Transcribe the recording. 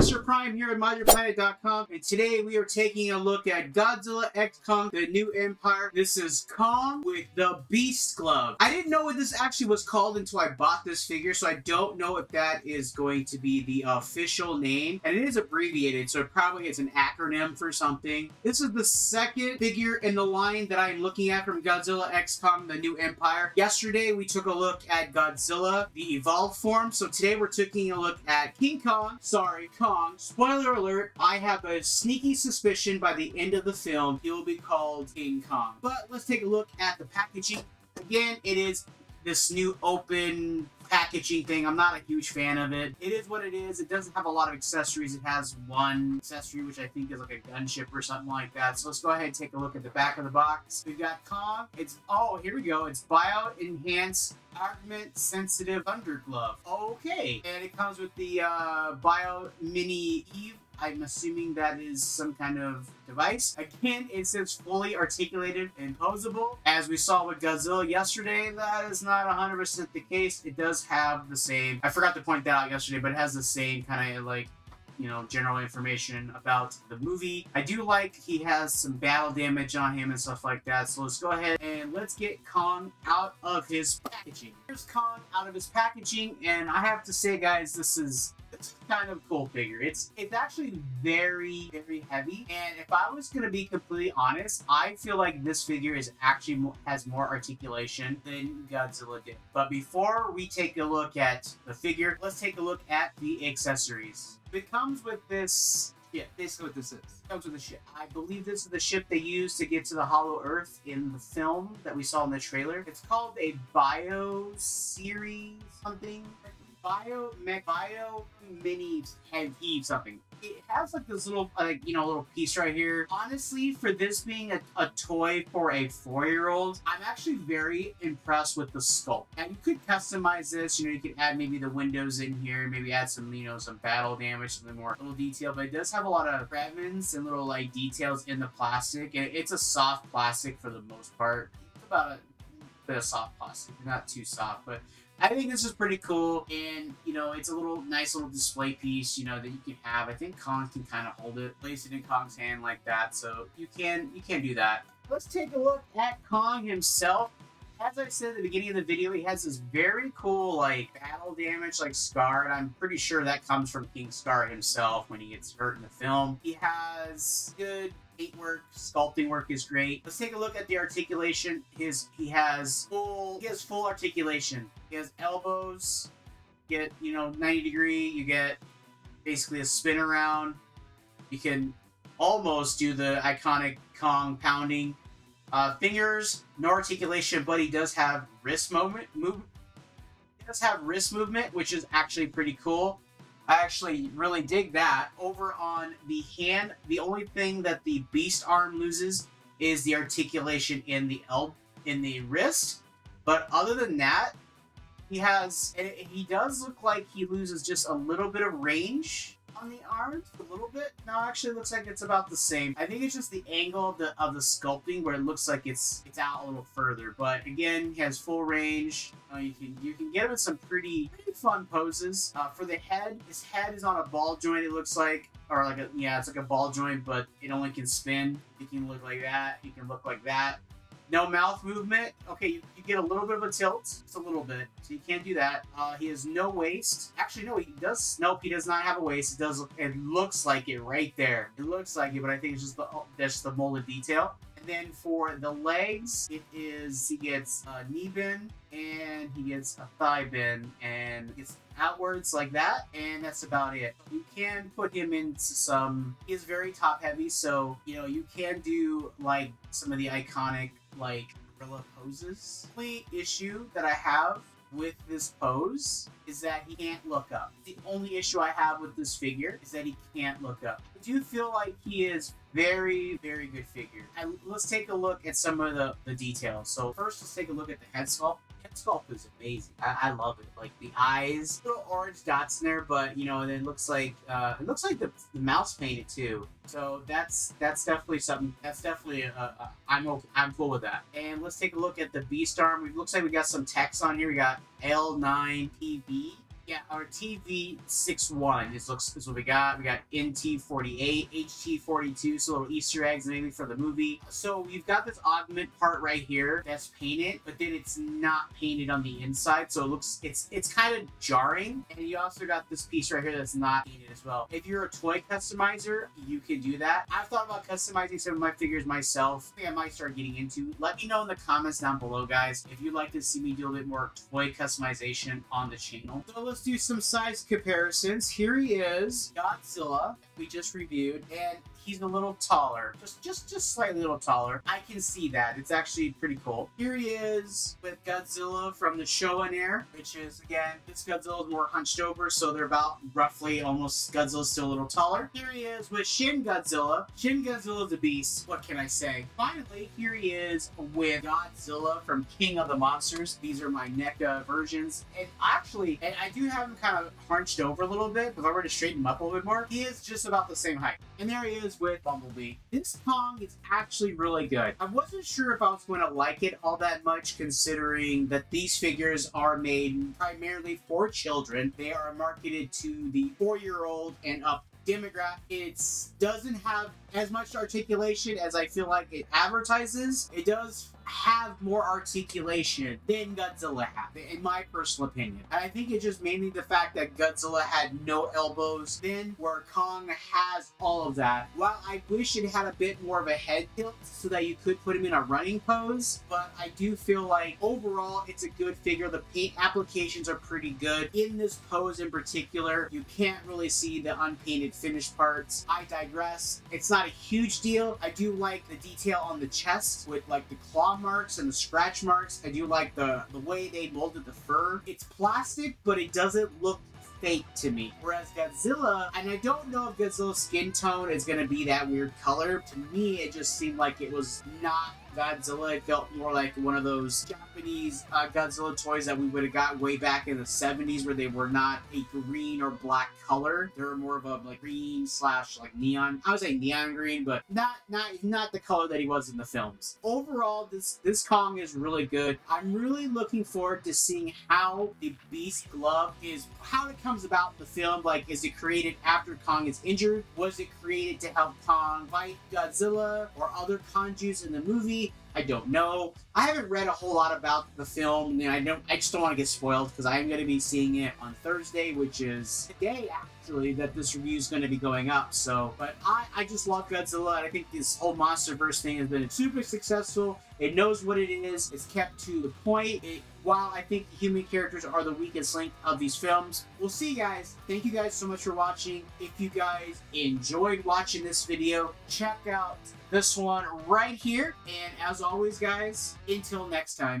Mr. Prime here at MajinPlanet.com, and today we are taking a look at Godzilla X Kong, The New Empire. This is Kong with the Beast Glove. I didn't know what this actually was called until I bought this figure, so I don't know if that is going to be the official name, and it is abbreviated, so it probably is an acronym for something. This is the second figure in the line that I'm looking at from Godzilla X Kong, The New Empire. Yesterday we took a look at Godzilla, the evolved form, so today we're taking a look at King Kong, sorry, Kong. Spoiler alert, I have a sneaky suspicion by the end of the film he will be called King Kong. But let's take a look at the packaging. Again, it is this new open packaging thing. I'm not a huge fan of it. It is what it is. It doesn't have a lot of accessories. It has one accessory, which I think is like a gunship or something like that. So let's go ahead and take a look at the back of the box. We've got Kong. It's, oh, here we go. It's Bio Enhanced Augment Sensitive Thunder Glove. Okay. And it comes with the uh, Bio Mini Eve I'm assuming that is some kind of device. Again, it says fully articulated and posable. As we saw with Godzilla yesterday, that is not 100% the case. It does have the same, I forgot to point that out yesterday, but it has the same kind of like you know, general information about the movie. I do like he has some battle damage on him and stuff like that. So let's go ahead and let's get Kong out of his packaging. Here's Kong out of his packaging, and I have to say, guys, this is kind of cool figure. It's it's actually very very heavy, and if I was gonna be completely honest, I feel like this figure is actually has more articulation than Godzilla did. But before we take a look at the figure, let's take a look at the accessories. It comes with this yeah, basically what this is. Comes with a ship. I believe this is the ship they used to get to the Hollow Earth in the film that we saw in the trailer. It's called a Bio Series something. Bio Bio Mini Heave something. It has like this little uh, like you know little piece right here. Honestly, for this being a, a toy for a four-year-old, I'm actually very impressed with the sculpt. And you could customize this. You know, you could add maybe the windows in here, maybe add some you know some battle damage, some more little detail. But it does have a lot of fragments and little like details in the plastic, and it's a soft plastic for the most part. About a bit of soft plastic, not too soft, but I think this is pretty cool, and you know, it's a little nice little display piece, you know, that you can have. I think Kong can kind of hold it, place it in Kong's hand like that, so you can you can do that. Let's take a look at Kong himself. As I said at the beginning of the video, he has this very cool like battle damage like scar, and I'm pretty sure that comes from King Scar himself when he gets hurt in the film. He has good paint work, sculpting work is great. Let's take a look at the articulation. His he has full he has full articulation. He has elbows, get you know 90 degree. You get basically a spin around. You can almost do the iconic Kong pounding. Uh, fingers, no articulation, but he does have wrist movement. Move. He does have wrist movement, which is actually pretty cool. I actually really dig that. Over on the hand, the only thing that the beast arm loses is the articulation in the elbow, in the wrist. But other than that, he has, he does look like he loses just a little bit of range on the arms a little bit. No, actually, looks like it's about the same. I think it's just the angle of the of the sculpting where it looks like it's it's out a little further. But again, he has full range. Uh, you can you can get him in some pretty pretty fun poses. Uh, for the head, his head is on a ball joint. It looks like, or like a yeah, it's like a ball joint, but it only can spin. It can look like that. It can look like that. No mouth movement. Okay, you, you, get a little bit of a tilt. Just a little bit. So you can't do that. Uh, he has no waist. Actually, no, he does. Nope, he does not have a waist. It does. It looks like it right there. It looks like it, but I think it's just the that's just the molded detail. And then for the legs, it is he gets a knee bend and he gets a thigh bend and it's outwards like that, and that's about it. You can put him into some. He is very top heavy, so you know you can do like some of the iconic like gorilla poses. The only issue that I have with this pose is that he can't look up. The only issue I have with this figure is that he can't look up. I do feel like he is very, very good figure. And let's take a look at some of the, the details. So first, let's take a look at the head sculpt head sculpt is amazing. I, I, love it. Like the eyes, little orange dots in there, but you know, and it looks like uh, it looks like the, the mouse painted too. So that's that's definitely something. That's definitely a, a, I'm okay, I'm cool with that. And let's take a look at the Beast arm. It looks like we got some text on here. We got L9PV Yeah, our TV61 This looks is what we got. We got NT48, HT42, so little Easter eggs maybe for the movie. So we've got this augment part right here that's painted, but then it's not painted on the inside, so it looks it's it's kind of jarring. And you also got this piece right here that's not painted as well. If you're a toy customizer, you can do that. I've thought about customizing some of my figures myself. I I might start getting into. Let me know in the comments down below, guys, if you'd like to see me do a bit more toy customization on the channel. So let's do some size comparisons. Here he is, Godzilla, we just reviewed, and he's a little taller, just just just slightly a little taller. I can see that. It's actually pretty cool. Here he is with Godzilla from the Showa Era, which is again, this Godzilla is more hunched over, so they're about roughly almost Godzilla's still a little taller. Here he is with Shin Godzilla. Shin Godzilla the Beast. What can I say? Finally, here he is with Godzilla from King of the Monsters. These are my NECA versions, and actually, and I do have him kind of hunched over a little bit, but if I were to straighten him up a little bit more, he is just about the same height. And there he is with Bumblebee. This Kong is actually really good. I wasn't sure if I was going to like it all that much considering that these figures are made primarily for children. They are marketed to the four-year-old and up demographic. It doesn't have as much articulation as I feel like it advertises. It does have more articulation than Godzilla had, in my personal opinion. And I think it's just mainly the fact that Godzilla had no elbows then, where Kong has all of that. While I wish it had a bit more of a head tilt so that you could put him in a running pose, but I do feel like overall it's a good figure. The paint applications are pretty good. In this pose in particular, you can't really see the unpainted finished parts. I digress. It's not a huge deal. I do like the detail on the chest with like the claw marks and the scratch marks. I do like the, the way they molded the fur. It's plastic, but it doesn't look fake to me. Whereas Godzilla, and I don't know if Godzilla's skin tone is going to be that weird color. To me, it just seemed like it was not Godzilla. It felt more like one of those Japanese uh, Godzilla toys that we would have got way back in the 70s where they were not a green or black color. They were more of a like green slash like neon. I would say neon green, but not not not the color that he was in the films. Overall, this this Kong is really good. I'm really looking forward to seeing how the Beast glove is how it comes about the film. Like, is it created after Kong is injured? Was it created to help Kong fight Godzilla or other Kaijus in the movie? see I don't know. I haven't read a whole lot about the film, and I don't. I just don't want to get spoiled because I am going to be seeing it on Thursday, which is today actually that this review is going to be going up. So, but I, I just love Godzilla. I think this whole MonsterVerse thing has been super successful. It knows what it is. It's kept to the point. It, while I think the human characters are the weakest link of these films, we'll see, guys. Thank you guys so much for watching. If you guys enjoyed watching this video, check out this one right here. And as always, guys, until next time.